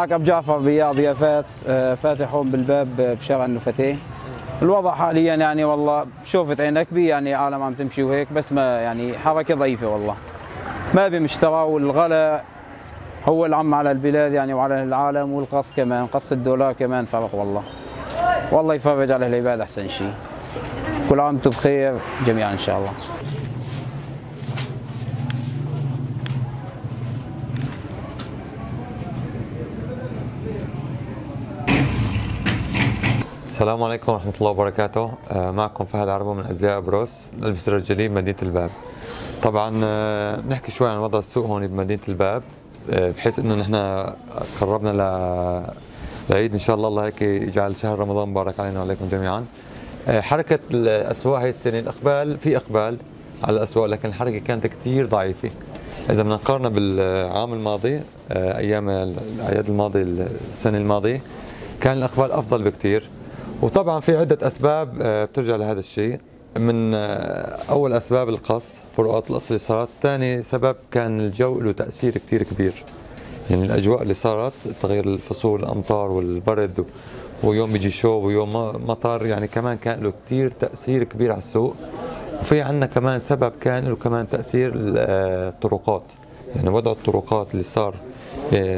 معك أبو جعفر بياض يافات آه، فاتح هون بالباب بشارع النفتيه الوضع حاليا يعني والله شوفت عينك بي يعني عالم عم تمشي وهيك بس ما يعني حركة ضعيفة والله. ما بمشترى والغلاء هو العم على البلاد يعني وعلى العالم والقص كمان قص الدولار كمان فرق والله. والله يفرج على العباد أحسن شيء كل عام وأنتم بخير جميعا إن شاء الله. السلام عليكم ورحمة الله وبركاته. آه، معكم فهد عربو من أزياء بروس نلبس الرجالين مدينة الباب. طبعا آه، نحكي شوي عن وضع السوق هون بمدينة الباب آه، بحيث إنه نحن قربنا ل العيد إن شاء الله. الله هيك يجعل شهر رمضان مبارك علينا وعليكم جميعا. حركة الأسواق هي السنة. الإقبال في إقبال على الأسواق لكن الحركة كانت كثير ضعيفة. إذا بدنا نقارنها بالعام الماضي أيام الأعياد الماضي السنة الماضية كان الإقبال أفضل بكثير وطبعا في عدة أسباب آه، بترجع لهذا الشيء. من آه، أول أسباب القص فروقات القص اللي صارت. ثاني سبب كان الجو له تأثير كثير كبير. يعني الأجواء اللي صارت تغير الفصول الأمطار والبرد ويوم بيجي شوب ويوم مطر يعني كمان كان له كثير تأثير كبير على السوق. وفي عندنا كمان سبب كان له كمان تأثير آه، الطرقات. يعني وضع الطرقات اللي صار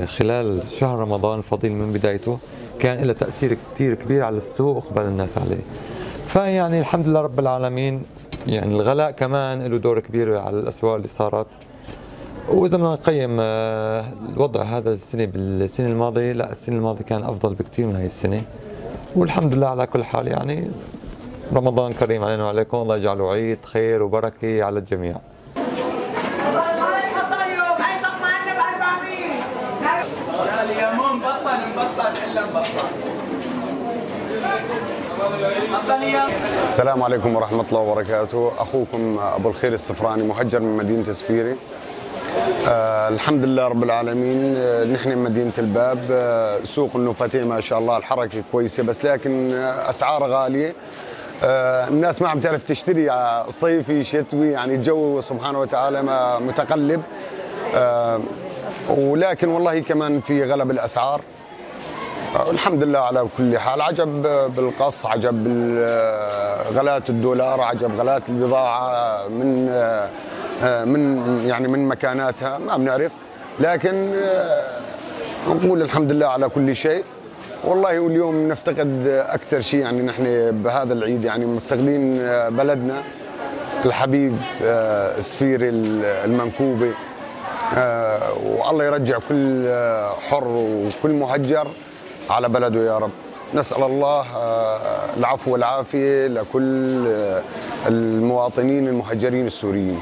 خلال شهر رمضان الفضيل من بدايته كان له تأثير كثير كبير على السوق واقبال الناس عليه. فيعني الحمد لله رب العالمين يعني الغلاء كمان له دور كبير على الأسواق اللي صارت. وإذا بدنا نقيم آه، الوضع هذا السنة بالسنة الماضية لا السنة الماضية كان أفضل بكثير من هاي السنة. والحمد لله على كل حال يعني رمضان كريم علينا وعليكم الله يجعله عيد خير وبركة على الجميع. السلام عليكم ورحمة الله وبركاته. أخوكم أبو الخير السفراني مهجر من مدينة سفيري. آه الحمد لله رب العالمين. آه نحن مدينة الباب. آه سوق النفتي ما شاء الله الحركة كويسة بس لكن آه أسعار غالية. آه الناس ما عم تعرف تشتري آه، صيفي شتوي يعني الجو سبحانه وتعالى متقلب. آه ولكن والله كمان في غلب الأسعار. الحمد لله على كل حال. عجب بالقص عجب غلات الدولار عجب غلات البضاعة من من يعني من مكاناتها ما بنعرف. لكن نقول الحمد لله على كل شيء. والله واليوم نفتقد أكثر شيء يعني نحن بهذا العيد يعني مفتقدين بلدنا. الحبيب سفير المنكوبه والله يرجع كل حر وكل مهجر. على بلده يا رب نسأل الله آه، العفو والعافية لكل آه، المواطنين المهجرين السوريين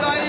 سعيد